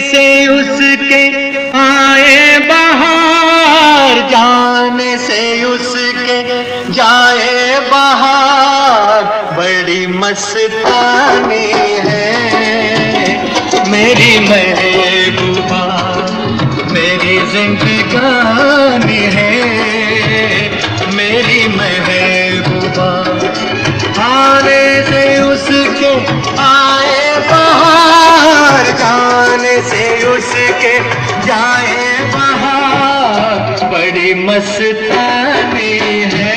से उसके आए बाहर, जाने से उसके जाए बाहर, बड़ी मस्तानी है। मेरी महबूबा, मेरी जिंदगानी है। मेरी महबूबा आने से उसके उसके जाए वहाँ बड़ी मस्तानी है।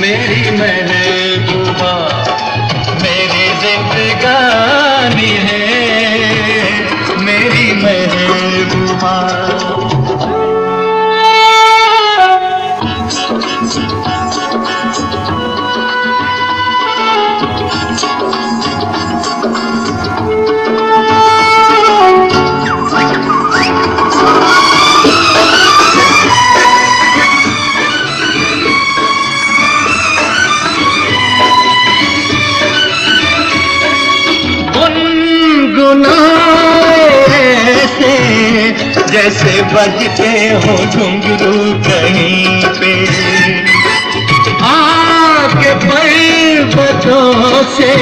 मेरी महबूबा गुनगुनाए से जैसे बजते हो घुंघरू कहीं पे। आके पर्वतों से,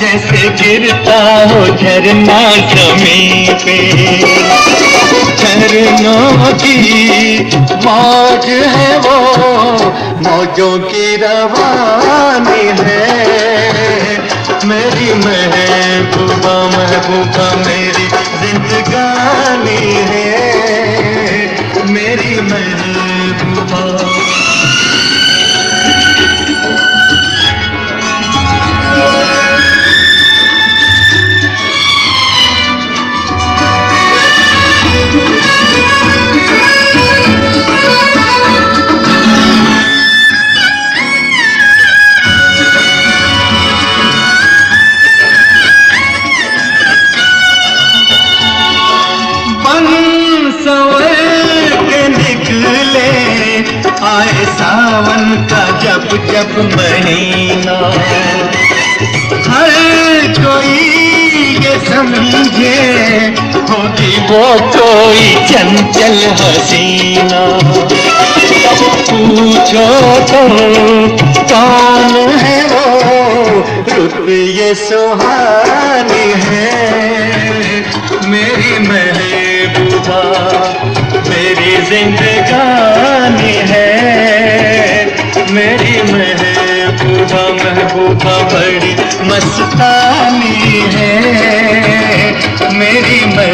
जैसे गिरता हो झरना ज़मीन पे। झरनों की मौज है वो, मौजों की रवानी है। मेरी महबूबा महबूबा मेरी जिंदगानी है। सावन का जब जब महीना हर कोई ये समझे होगी वो कोई चंचल हसीना। पूछो तो कौन है वो? रुत ये सुहानी है। मेरी महबूबा, मेरी जिंदगानी मेरी महबूबा महबूबा बड़ी मस्तानी है। मेरी महबूबा